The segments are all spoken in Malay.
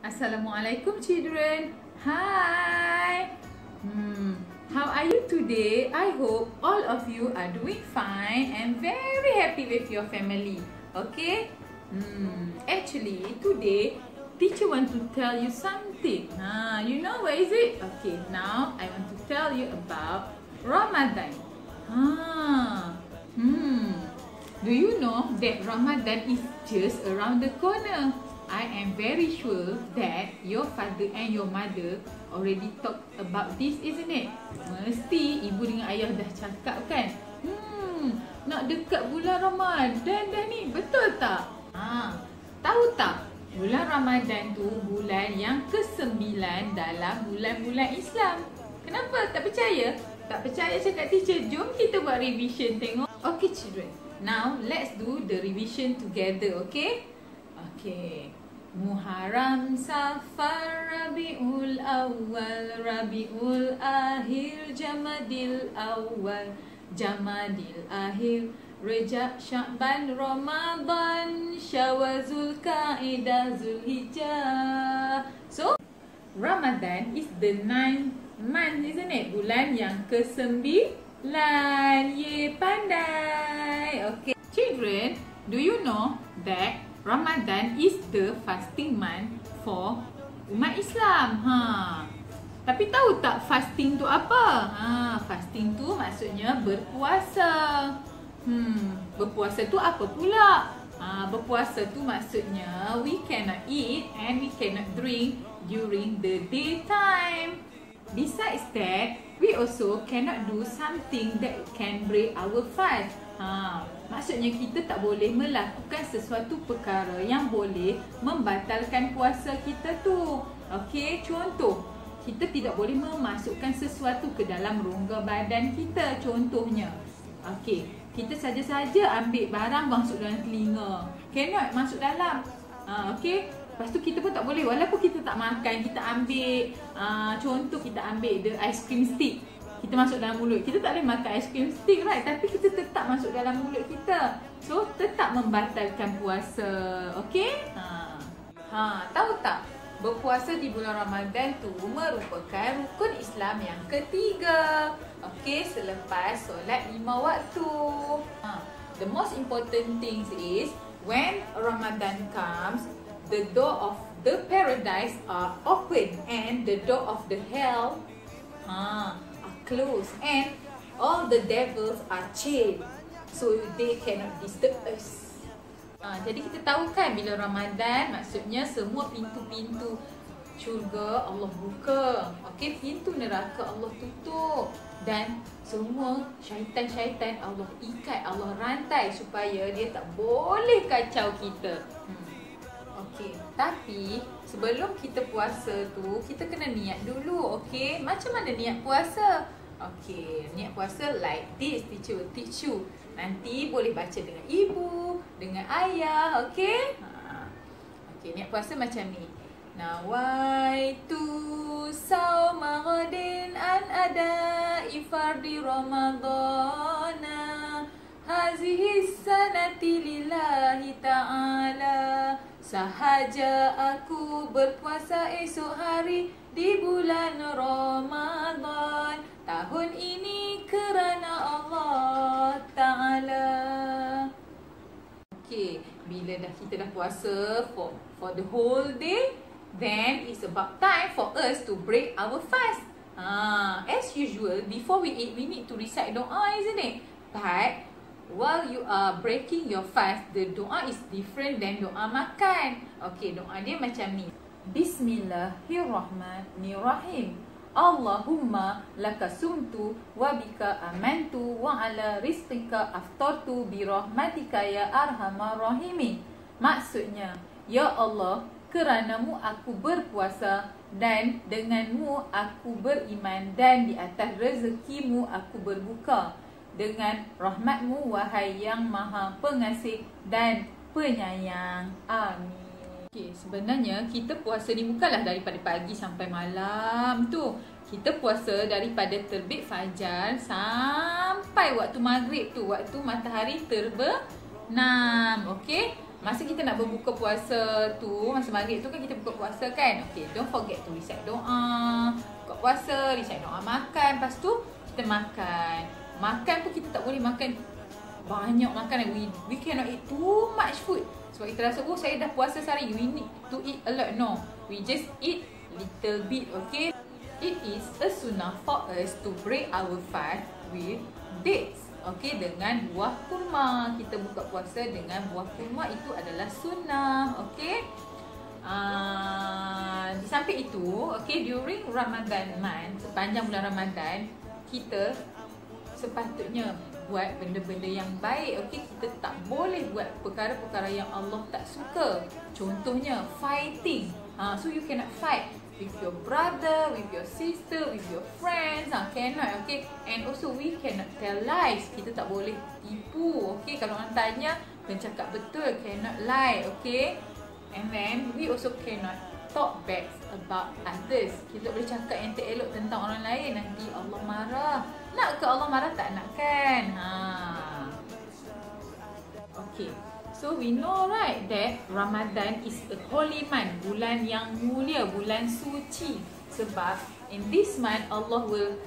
Assalamualaikum children. Hi. Hmm. How are you today? I hope all of you are doing fine and very happy with your family. Okay? Hmm. Actually, today teacher want to tell you something. Ha, you know what is it? Okay, now I want to tell you about Ramadan. Ha. Hmm. Do you know that Ramadan is just around the corner? I am very sure that your father and your mother already talk about this, isn't it? Mesti ibu dengan ayah dah cakap kan? Hmm, nak dekat bulan Ramadan dah ni, betul tak? Ha, tahu tak? Bulan Ramadan tu bulan yang ke-9 dalam bulan-bulan Islam. Kenapa? Tak percaya? Tak percaya cakap teacher, jom kita buat revision tengok. Okay children, now let's do the revision together, okay? Okay. Muharram Safar Rabiul Awal Rabiul Akhir Jamadil Awal Jamadil Akhir Rejab Syakban Ramadan Syawal Zulkaidah Zulhijjah. So Ramadan is the ninth month isn't it? Bulan yang ke sembilan Ye pandai. Okay. Children, do you know that Ramadan is the fasting month for umat Islam. Ha. Tapi tahu tak fasting tu apa? Ha, fasting tu maksudnya berpuasa. Hmm, berpuasa tu apa pula? Ha, berpuasa tu maksudnya we cannot eat and we cannot drink during the daytime. Besides that, we also cannot do something that can break our fast. Ha, maksudnya kita tak boleh melakukan sesuatu perkara yang boleh membatalkan puasa kita tu. Okey, contoh, kita tidak boleh memasukkan sesuatu ke dalam rongga badan kita contohnya. Okey, kita saja-saja ambil barang masuk dalam telinga. Cannot masuk dalam. Ha, okey, Lepas tu kita pun tak boleh walaupun kita tak makan kita ambil uh, contoh kita ambil the ice cream stick kita masuk dalam mulut. Kita tak boleh makan ice cream stick right tapi kita tetap masuk dalam mulut kita. So tetap membatalkan puasa. Okay? Ha. Ha, tahu tak? Berpuasa di bulan Ramadan tu merupakan rukun Islam yang ketiga. Okay, selepas solat lima waktu. Ha. The most important things is when Ramadan comes, the door of the paradise are open and the door of the hell ha, closed and all the devils are chained so they cannot disturb us. Ha, jadi kita tahu kan bila Ramadan maksudnya semua pintu-pintu syurga Allah buka. Okey, pintu neraka Allah tutup dan semua syaitan-syaitan Allah ikat, Allah rantai supaya dia tak boleh kacau kita. Hmm. Okey, tapi sebelum kita puasa tu kita kena niat dulu, okey? Macam mana niat puasa? Okay, niat puasa like this teacher will teach you. Nanti boleh baca dengan ibu, dengan ayah, okay? Ha. Okay, niat puasa macam ni. Nawaitu sawma ghadin an ada ifardi ramadana Hazihi sanati lillahi ta'ala Sahaja aku berpuasa esok hari di bulan Ramadan tahun ini kerana Allah Taala. Okay, bila dah kita dah puasa for for the whole day, then it's about time for us to break our fast. Ah, as usual, before we eat, we need to recite doa, isn't it? But while you are breaking your fast, the doa is different than doa makan. Okay, doa dia macam ni. Bismillahirrahmanirrahim. Allahumma laka sumtu wa bika amantu wa ala rizqika aftartu bi rahmatika ya arhamar rahimin. Maksudnya, ya Allah, keranamu aku berpuasa dan denganmu aku beriman dan di atas rezekimu aku berbuka dengan rahmatmu wahai yang maha pengasih dan penyayang. Amin. Okay, sebenarnya kita puasa ni bukanlah daripada pagi sampai malam tu. Kita puasa daripada terbit fajar sampai waktu maghrib tu. Waktu matahari terbenam. Okay? masa kita nak berbuka puasa tu, masa maghrib tu kan kita buka puasa kan. Okay, don't forget to recite doa. Buka puasa, recite doa makan. Lepas tu, kita makan. Makan pun kita tak boleh makan banyak makan. We, we cannot eat too much food. Sebab kita rasa, oh saya dah puasa sehari. We need to eat a lot. No, we just eat little bit, okay? It is a sunnah for us to break our fast with dates. Okey dengan buah kurma. Kita buka puasa dengan buah kurma itu adalah sunnah. Okey. Uh, di samping itu, okey during Ramadan month, sepanjang bulan Ramadan, kita sepatutnya buat benda-benda yang baik. Okey, kita tak boleh buat perkara-perkara yang Allah tak suka. Contohnya fighting. Ha, so you cannot fight with your brother, with your sister, with your friends. Ah, cannot, okay. And also we cannot tell lies. Kita tak boleh tipu, okay. Kalau orang tanya, kena cakap betul, cannot lie, okay. And then we also cannot talk bad about others. Kita boleh cakap yang tak elok tentang orang lain. Nanti Allah marah. Nak ke Allah marah tak nak kan? Ha. Okay. So we know right that Ramadan is a holy month, bulan yang mulia, bulan suci. Sebab in this month Allah will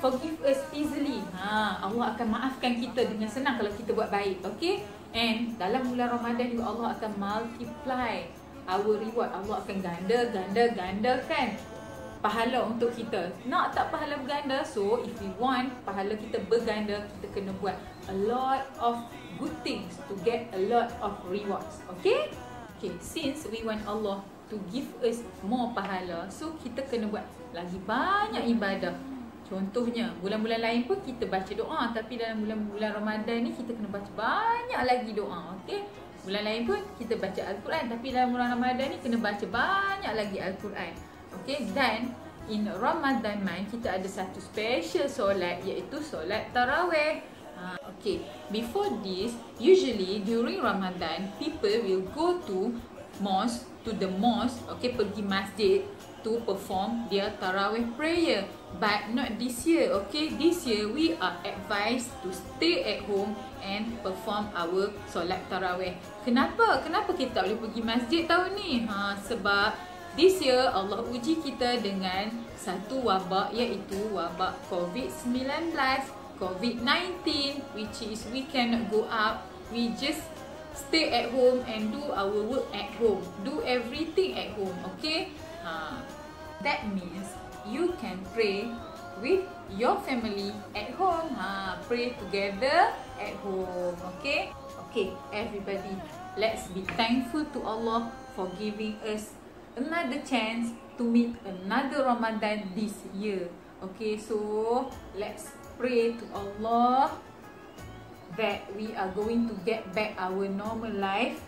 forgive us easily. Ha, Allah akan maafkan kita dengan senang kalau kita buat baik, okay? And dalam bulan Ramadan juga Allah akan multiply our reward. Allah akan ganda, ganda, ganda kan pahala untuk kita. Nak tak pahala berganda? So if we want pahala kita berganda, kita kena buat a lot of good things to get a lot of rewards. Okay? Okay, since we want Allah to give us more pahala, so kita kena buat lagi banyak ibadah. Contohnya, bulan-bulan lain pun kita baca doa, tapi dalam bulan-bulan Ramadan ni kita kena baca banyak lagi doa. Okay? Bulan lain pun kita baca Al-Quran, tapi dalam bulan Ramadan ni kena baca banyak lagi Al-Quran. Okay? Dan in Ramadan month kita ada satu special solat iaitu solat tarawih. Uh, okay, before this, usually during Ramadan, people will go to mosque, to the mosque, okay, pergi masjid to perform their tarawih prayer. But not this year, okay. This year, we are advised to stay at home and perform our solat tarawih. Kenapa? Kenapa kita tak boleh pergi masjid tahun ni? Ha, sebab this year Allah uji kita dengan satu wabak iaitu wabak COVID-19. COVID-19 which is we cannot go out we just stay at home and do our work at home do everything at home okay ha. that means you can pray with your family at home ha. pray together at home okay okay everybody let's be thankful to Allah for giving us another chance to meet another Ramadan this year. Okay so let's pray to Allah that we are going to get back our normal life.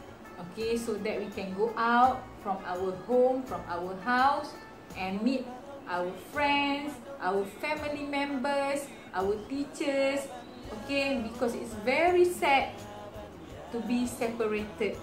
Okay so that we can go out from our home from our house and meet our friends our family members our teachers. Okay because it's very sad to be separated.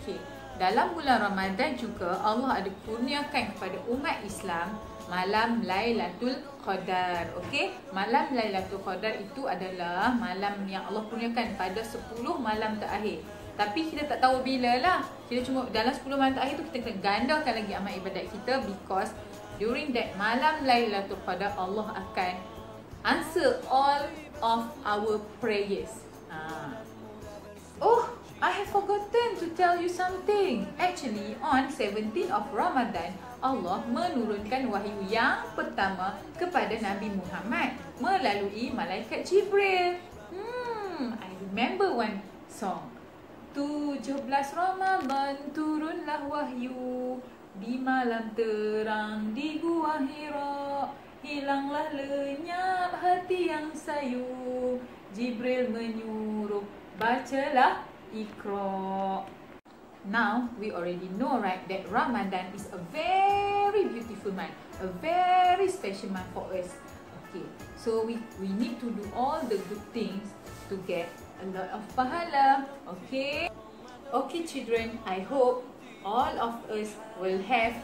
Okay dalam bulan Ramadan juga Allah ada kurniakan kepada umat Islam malam Lailatul Qadar. Okey, malam Lailatul Qadar itu adalah malam yang Allah kurniakan pada 10 malam terakhir. Tapi kita tak tahu bila lah. Kita cuma dalam 10 malam terakhir tu kita kena gandakan lagi amal ibadat kita because during that malam Lailatul Qadar Allah akan answer all of our prayers. Ha. Oh, I have forgotten to tell you something. Actually, on 17th of Ramadan, Allah menurunkan wahyu yang pertama kepada Nabi Muhammad melalui malaikat Jibril. Hmm, I remember one song. 17 Ramadan turunlah wahyu di malam terang di gua Hira. Hilanglah lenyap hati yang sayu. Jibril menyuruh bacalah Iqra. Now we already know right that Ramadan is a very beautiful month, a very special month for us. Okay, so we we need to do all the good things to get a lot of pahala. Okay, okay, children. I hope all of us will have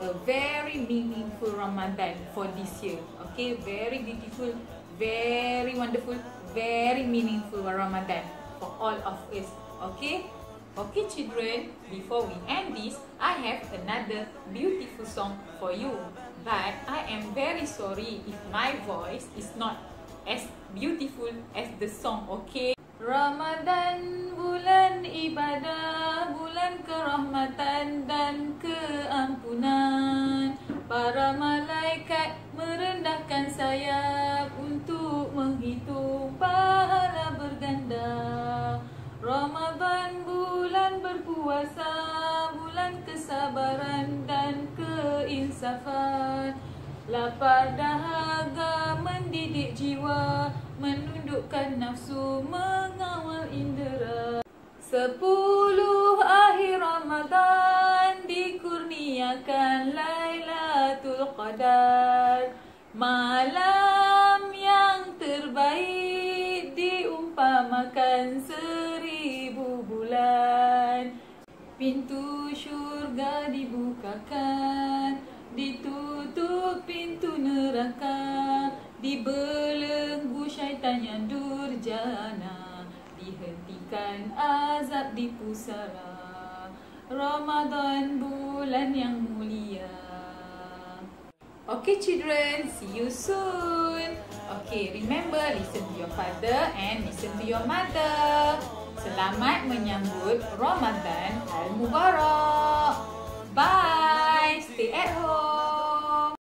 a very meaningful Ramadan for this year. Okay, very beautiful, very wonderful, very meaningful Ramadan for all of us. Okay. Okay children, before we end this, I have another beautiful song for you. But I am very sorry if my voice is not as beautiful as the song, okay? Ramadan bulan ibadah, bulan kerahmatan dan keampunan. Para malaikat merendahkan sayap untuk menghitung pahala. Ramadan bulan berpuasa, bulan kesabaran dan keinsafan. Lapar dahaga mendidik jiwa, menundukkan nafsu, mengawal indera. Sepuluh akhir Ramadan dikurniakan Lailatul Qadar Malam Dibelenggu syaitan yang durjana dihentikan azab di pusara Ramadan bulan yang mulia Okay children, see you soon. Okay, remember listen to your father and listen to your mother. Selamat menyambut Ramadan Al-Mubarak.